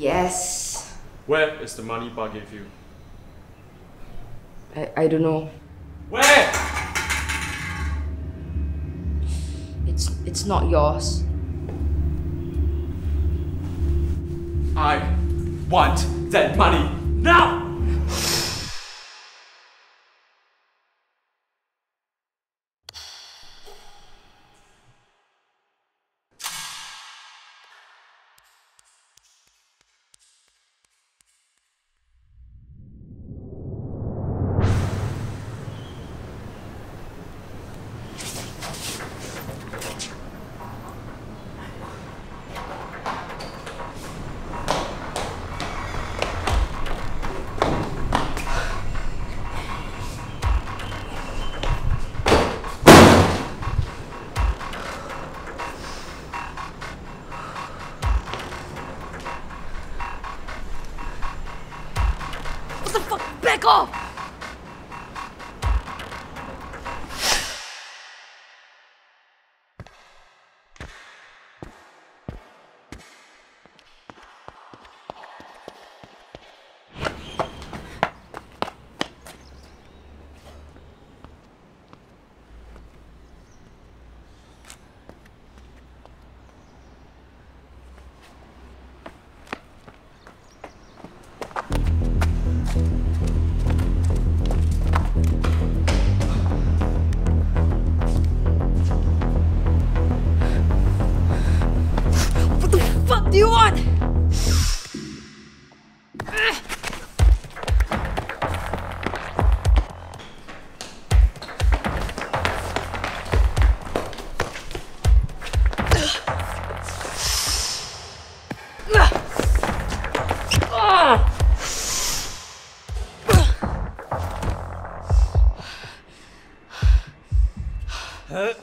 Yes. Where is the money Pa gave you? I, I don't know. Where? It's it's not yours. I want that money now! The fuck? Back off! do you want? Huh?